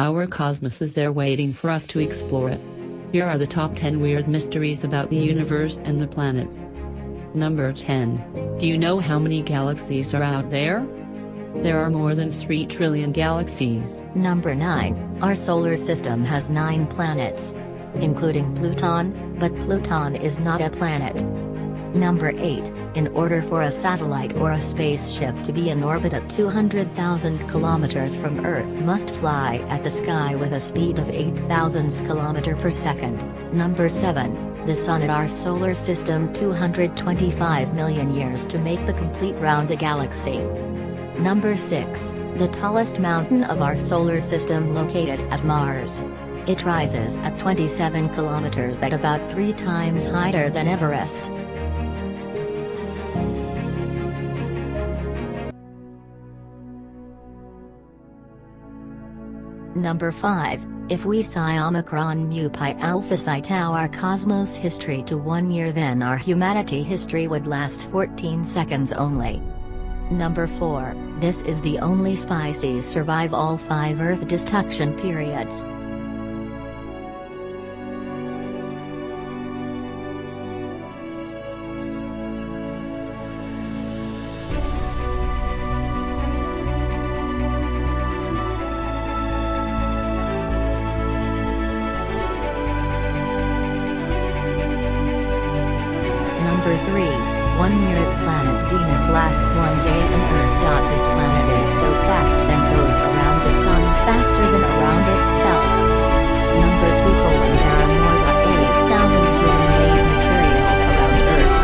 Our cosmos is there waiting for us to explore it. Here are the top 10 weird mysteries about the universe and the planets. Number 10. Do you know how many galaxies are out there? There are more than 3 trillion galaxies. Number 9. Our solar system has 9 planets. Including Pluton, but Pluton is not a planet. Number 8. In order for a satellite or a spaceship to be in orbit at 200,000 kilometers from Earth must fly at the sky with a speed of 8,000 km per second. Number 7. The Sun in our solar system 225 million years to make the complete round the galaxy. Number 6. The tallest mountain of our solar system located at Mars. It rises at 27 kilometers at about 3 times higher than Everest. Number 5. If we psi omicron mu pi alpha psi tau our cosmos history to one year then our humanity history would last 14 seconds only. Number 4. This is the only species survive all five Earth destruction periods. Venus last one day on Earth. This planet is so fast then goes around the sun faster than around itself. Number 2. Colon There are more than 8,000 human-made materials around Earth.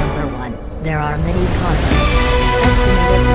Number 1. There are many cosmic